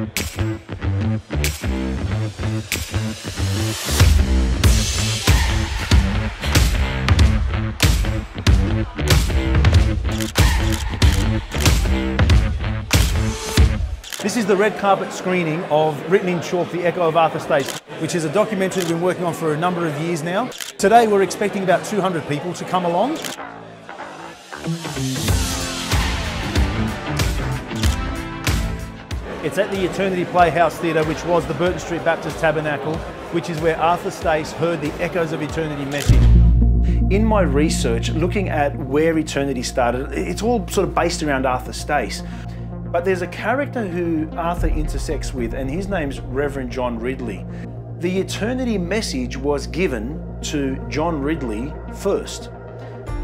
This is the red carpet screening of Written in Chalk, The Echo of Arthur Stace, which is a documentary we've been working on for a number of years now. Today we're expecting about 200 people to come along. It's at the Eternity Playhouse Theatre, which was the Burton Street Baptist Tabernacle, which is where Arthur Stace heard the Echoes of Eternity message. In my research, looking at where eternity started, it's all sort of based around Arthur Stace. But there's a character who Arthur intersects with, and his name's Reverend John Ridley. The eternity message was given to John Ridley first.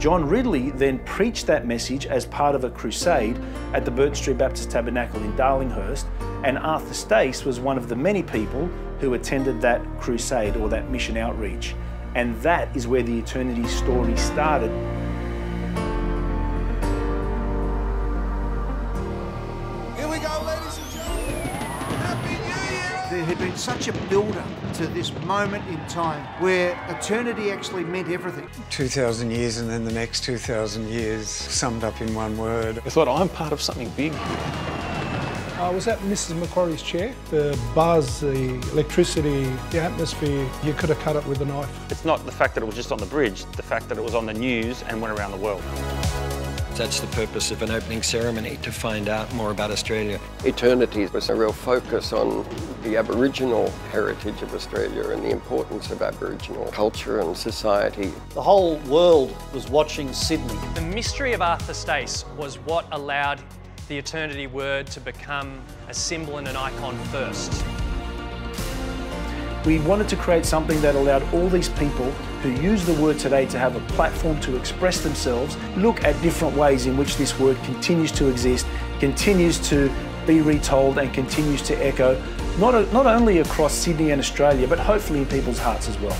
John Ridley then preached that message as part of a crusade at the Burton Street Baptist Tabernacle in Darlinghurst, and Arthur Stace was one of the many people who attended that crusade or that mission outreach. And that is where the eternity story started. Here we go, ladies had been such a build-up to this moment in time where eternity actually meant everything. 2,000 years and then the next 2,000 years summed up in one word. I thought I'm part of something big. I was at Mrs. Macquarie's chair. The buzz, the electricity, the atmosphere, you could have cut it with a knife. It's not the fact that it was just on the bridge, the fact that it was on the news and went around the world. That's the purpose of an opening ceremony, to find out more about Australia. Eternity was a real focus on the Aboriginal heritage of Australia and the importance of Aboriginal culture and society. The whole world was watching Sydney. The mystery of Arthur Stace was what allowed the Eternity word to become a symbol and an icon first. We wanted to create something that allowed all these people who use the word today to have a platform to express themselves, look at different ways in which this word continues to exist, continues to be retold and continues to echo, not, not only across Sydney and Australia, but hopefully in people's hearts as well.